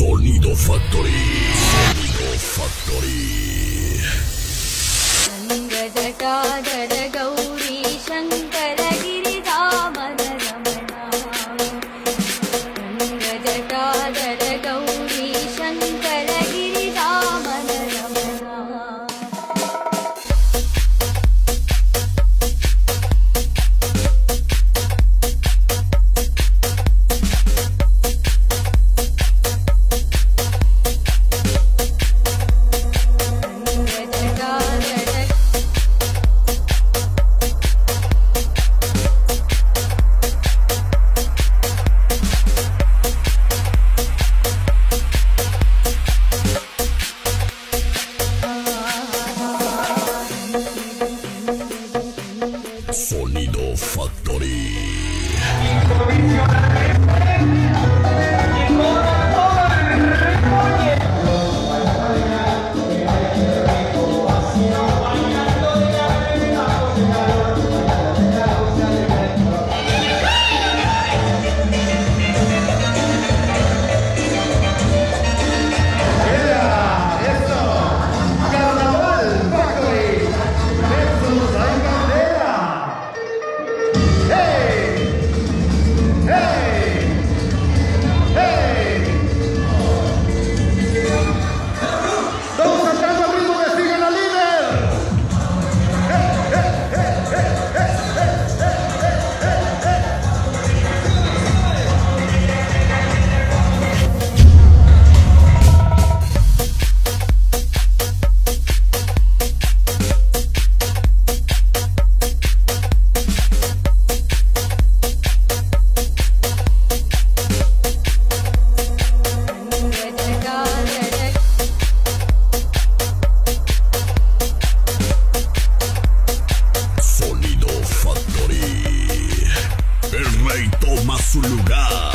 Sonido Factory. Sonido Factory. Expresso. Homem toma seu lugar.